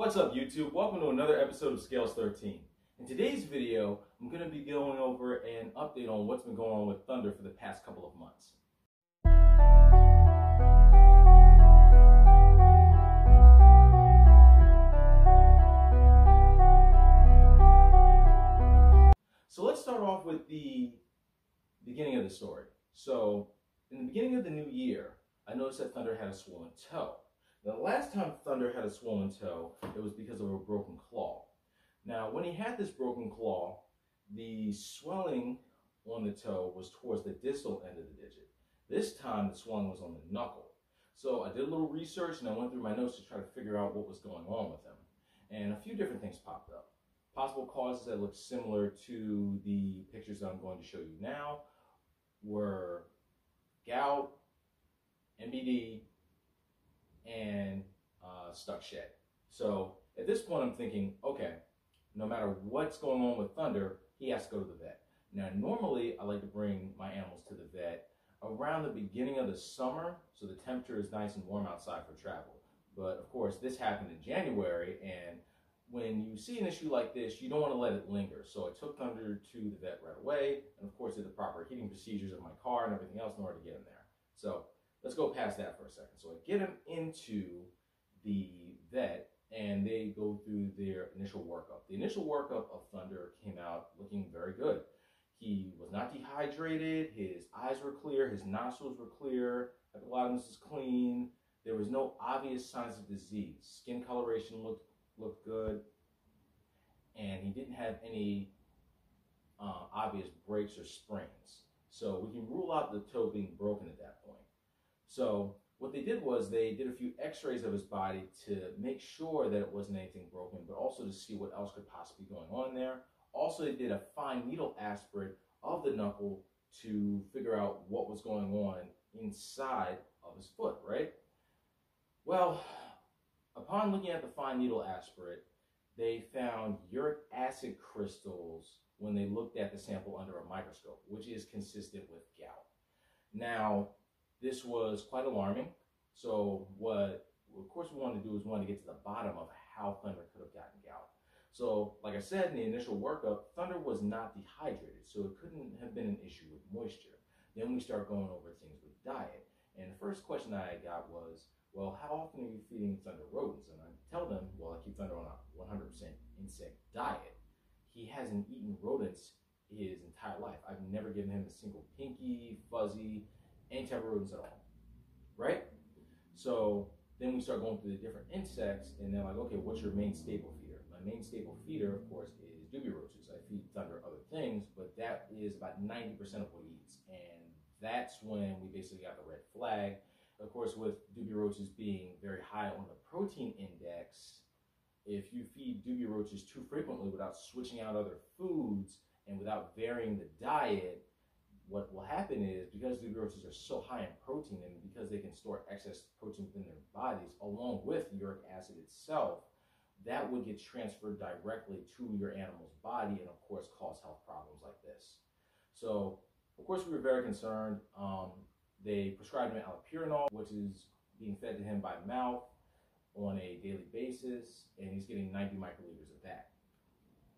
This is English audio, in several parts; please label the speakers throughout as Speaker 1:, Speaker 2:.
Speaker 1: What's up YouTube? Welcome to another episode of Scales 13. In today's video, I'm going to be going over an update on what's been going on with Thunder for the past couple of months. So let's start off with the beginning of the story. So, in the beginning of the new year, I noticed that Thunder had a swollen toe. The last time Thunder had a swollen toe, it was because of a broken claw. Now, when he had this broken claw, the swelling on the toe was towards the distal end of the digit. This time, the swelling was on the knuckle. So I did a little research and I went through my notes to try to figure out what was going on with him. And a few different things popped up. Possible causes that look similar to the pictures that I'm going to show you now were gout, MBD, and uh, stuck shed. So at this point, I'm thinking, okay, no matter what's going on with Thunder, he has to go to the vet. Now, normally I like to bring my animals to the vet around the beginning of the summer, so the temperature is nice and warm outside for travel. But of course, this happened in January, and when you see an issue like this, you don't want to let it linger. So I took Thunder to the vet right away, and of course, did the proper heating procedures of my car and everything else in order to get him there. So let's go past that for a second. So I get him into the vet, and they go through their initial workup. The initial workup of Thunder came out looking very good. He was not dehydrated, his eyes were clear, his nostrils were clear, epiglottis is clean. There was no obvious signs of disease. Skin coloration looked looked good, and he didn't have any uh, obvious breaks or sprains. So we can rule out the toe being broken at that point. So what they did was they did a few x-rays of his body to make sure that it wasn't anything broken, but also to see what else could possibly be going on there. Also, they did a fine needle aspirate of the knuckle to figure out what was going on inside of his foot, right? Well, upon looking at the fine needle aspirate, they found uric acid crystals when they looked at the sample under a microscope, which is consistent with gout. Now, this was quite alarming. So what, of course, we wanted to do is we wanted to get to the bottom of how Thunder could have gotten gout. So, like I said in the initial workup, Thunder was not dehydrated, so it couldn't have been an issue with moisture. Then we start going over things with diet. And the first question I got was, well, how often are you feeding Thunder rodents? And I tell them, well, I keep Thunder on a 100% insect diet. He hasn't eaten rodents his entire life. I've never given him a single pinky, fuzzy, any type of rodents at all, right? So then we start going through the different insects, and they're like, okay, what's your main staple feeder? My main staple feeder, of course, is dubia roaches. I feed Thunder other things, but that is about 90% of what he eats. And that's when we basically got the red flag. Of course, with dubia roaches being very high on the protein index, if you feed dubia roaches too frequently without switching out other foods and without varying the diet, what will happen is because the roaches are so high in protein and because they can store excess protein within their bodies along with uric acid itself, that would get transferred directly to your animal's body and of course cause health problems like this. So of course we were very concerned. Um, they prescribed him allopurinol, which is being fed to him by mouth on a daily basis, and he's getting 90 microliters of that.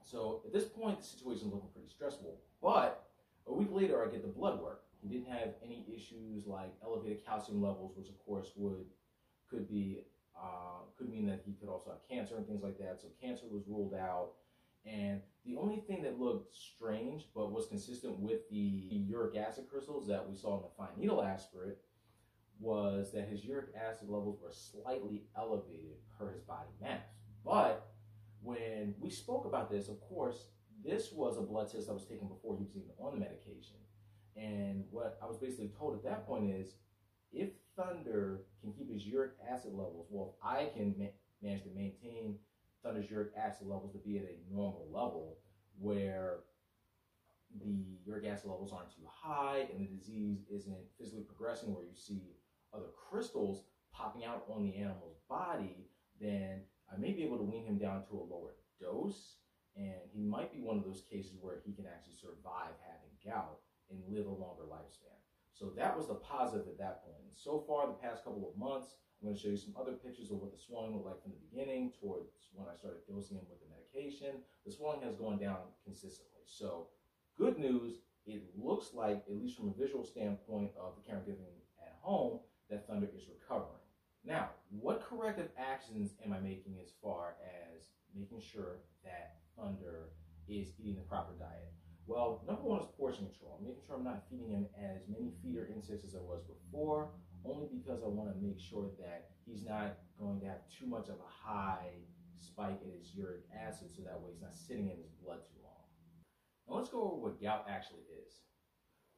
Speaker 1: So at this point, the situation is looking pretty stressful, but a week later, I get the blood work. He didn't have any issues like elevated calcium levels, which of course would could be uh, could mean that he could also have cancer and things like that. So cancer was ruled out. And the only thing that looked strange, but was consistent with the uric acid crystals that we saw in the fine needle aspirate, was that his uric acid levels were slightly elevated per his body mass. But when we spoke about this, of course, this was a blood test I was taking before he was even on the medication. And what I was basically told at that point is if Thunder can keep his uric acid levels, well, if I can ma- manage to maintain Thunder's uric acid levels to be at a normal level where the uric acid levels aren't too high and the disease isn't physically progressing where you see other crystals popping out on the animal's body, then I may be able to wean him down to a lower dose and he might be one of those cases where he can actually survive having gout and live a longer lifespan. So that was the positive at that point. And so far, the past couple of months, I'm going to show you some other pictures of what the swelling looked like from the beginning towards when I started dosing him with the medication, the swelling has gone down consistently. So, good news, it looks like, at least from a visual standpoint of the caregiving at home, that Thunder is recovering. Now, what corrective actions am I making as far as making sure that Thunder is eating the proper diet? Well, number one is portion control. Making sure I'm not feeding him as many feeder insects as I was before, only because I want to make sure that he's not going to have too much of a high spike in his uric acid so that way he's not sitting in his blood too long. Now let's go over what gout actually is.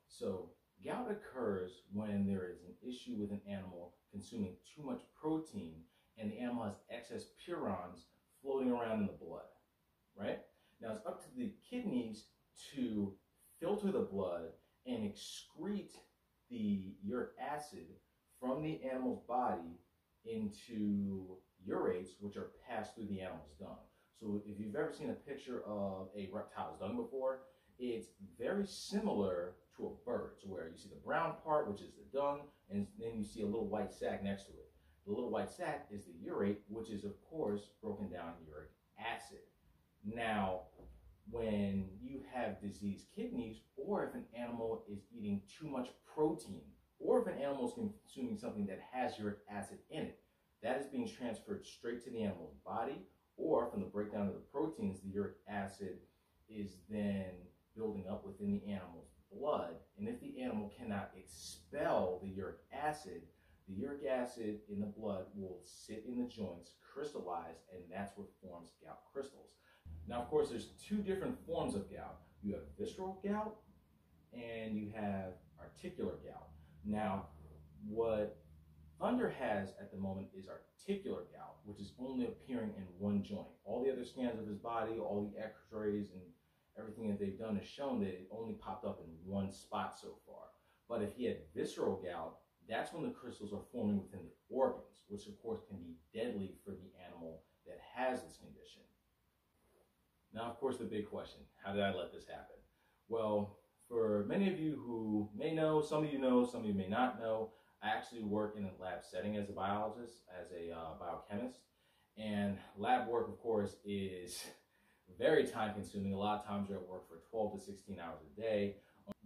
Speaker 1: So gout occurs when there is an issue with an animal consuming too much protein and the animal has excess purines floating around in the blood, right? Now it's up to the kidneys to filter the blood and excrete the uric acid from the animal's body into urates, which are passed through the animal's dung. So if you've ever seen a picture of a reptile's dung before, it's very similar to a bird's, where you see the brown part, which is the dung, and then you see a little white sac next to it. The little white sac is the urate, which is, of course, broken down uric acid. Now, when you have diseased kidneys, or if an animal is eating too much protein, or if an animal is consuming something that has uric acid in it, that is being transferred straight to the animal's body, or from the breakdown of the proteins, the uric acid is then building up within the animal's blood. And if the animal cannot expel the uric acid, the uric acid in the blood will sit in the joints, crystallize, and that's what forms gout crystals. Now, of course, there's two different forms of gout. You have visceral gout and you have articular gout. Now, what Thunder has at the moment is articular gout, which is only appearing in one joint. All the other scans of his body, all the x-rays and everything that they've done has shown that it only popped up in one spot so far. But if he had visceral gout, that's when the crystals are forming within the organs, which of course can be deadly for the animal that has this condition. Now, of course, the big question, how did I let this happen? Well, for many of you who may know, some of you know, some of you may not know, I actually work in a lab setting as a biologist, as a uh, biochemist. And lab work, of course, is very time consuming. A lot of times you're at work for 12 to 16 hours a day.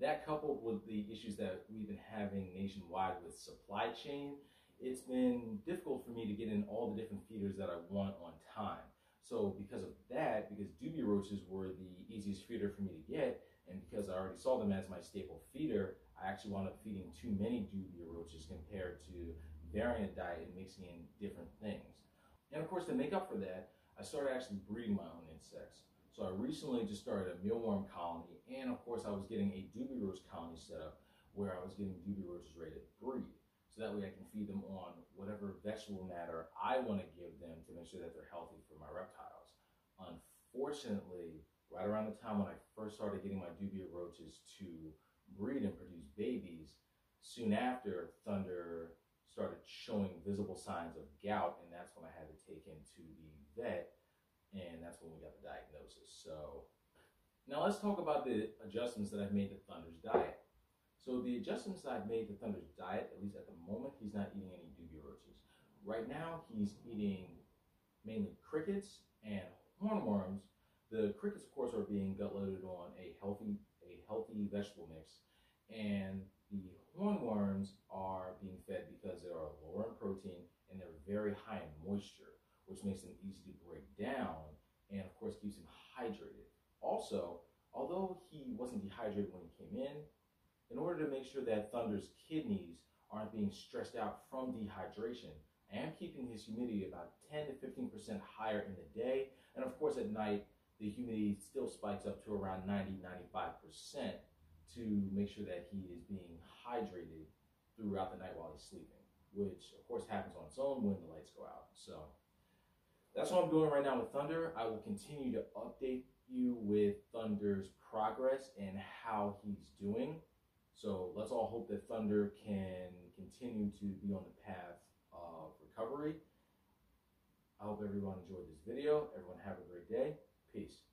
Speaker 1: That coupled with the issues that we've been having nationwide with supply chain, it's been difficult for me to get in all the different feeders that I want on time. So because of that, because dubia roaches were the easiest feeder for me to get, and because I already saw them as my staple feeder, I actually wound up feeding too many dubia roaches compared to varying a diet and mixing in different things. And of course, to make up for that, I started actually breeding my own insects. So I recently just started a mealworm colony, and of course, I was getting a dubia roach colony set up where I was getting dubia roaches ready to breed. So that way I can feed them on whatever vegetable matter I want to give them to make sure that they're healthy for my reptiles. Unfortunately, right around the time when I first started getting my dubia roaches to breed and produce babies, soon after Thunder started showing visible signs of gout, and that's when I had to take him to the vet, and that's when we got the diagnosis. So now let's talk about the adjustments that I've made to Thunder's diet. So the adjustments I've made to Thunder's diet, at least at the moment, he's not eating any dubia roaches. Right now, he's eating mainly crickets and hornworms. The crickets, of course, are being gut loaded on a healthy a healthy vegetable mix, and the hornworms are being fed because they are lower in protein and they're very high in moisture, which makes them easy to break down and, of course, keeps him hydrated. Also, although he wasn't dehydrated when he came in, in order to make sure that Thunder's kidneys aren't being stressed out from dehydration, I am keeping his humidity about 10 to 15% higher in the day. And of course, at night, the humidity still spikes up to around 90 95% to make sure that he is being hydrated throughout the night while he's sleeping, which of course happens on its own when the lights go out. So that's what I'm doing right now with Thunder. I will continue to update you with Thunder's progress and how he's doing. So let's all hope that Thunder can continue to be on the path of recovery. I hope everyone enjoyed this video. Everyone have a great day. Peace.